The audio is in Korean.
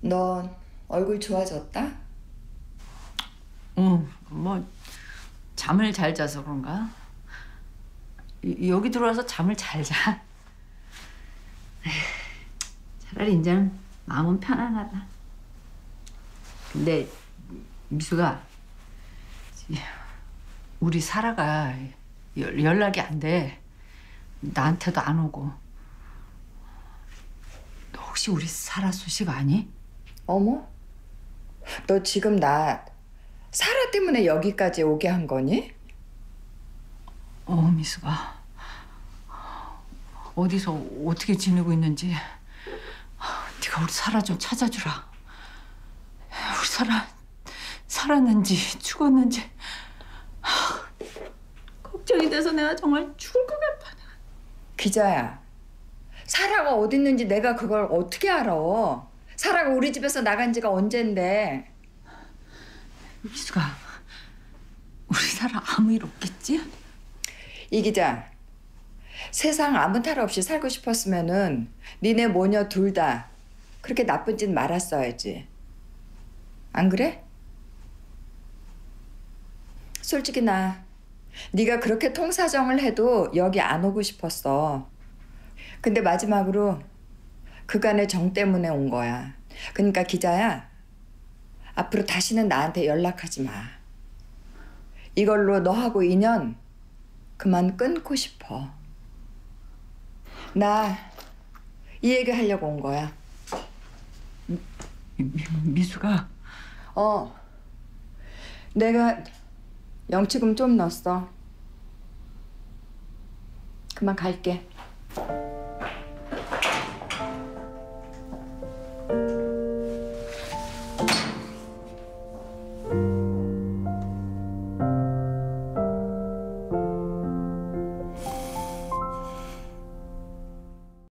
너 얼굴 좋아졌다? 응, 뭐 잠을 잘 자서 그런가? 이- 여기 들어와서 잠을 잘 자. 차라리 이제는 마음은 편안하다. 근데 미수가 우리 사라가 연- 연락이 안 돼. 나한테도 안 오고. 너 혹시 우리 사라 소식 아니? 어머? 너 지금 나 사라 때문에 여기까지 오게 한 거니? 어, 미수가 어디서 어떻게 지내고 있는지 네가 우리 사라 좀 찾아주라. 우리 사라 살았는지 죽었는지 걱정이 돼서 내가 정말 죽을 것 같아. 기자야. 사라가 어디 있는지 내가 그걸 어떻게 알아? 사라가 우리 집에서 나간 지가 언젠데. 미수가 우리 사라 아무 일 없겠지? 이 기자. 세상 아무 탈 없이 살고 싶었으면은 니네 모녀 둘 다 그렇게 나쁜 짓 말았어야지. 안 그래? 솔직히 나 네가 그렇게 통사정을 해도 여기 안 오고 싶었어. 근데 마지막으로 그간의 정 때문에 온 거야. 그러니까 기자야. 앞으로 다시는 나한테 연락하지 마. 이걸로 너하고 인연 그만 끊고 싶어. 나 이 얘기 하려고 온 거야. 미, 미수가 어. 내가 영치금 좀 넣었어. 그만 갈게.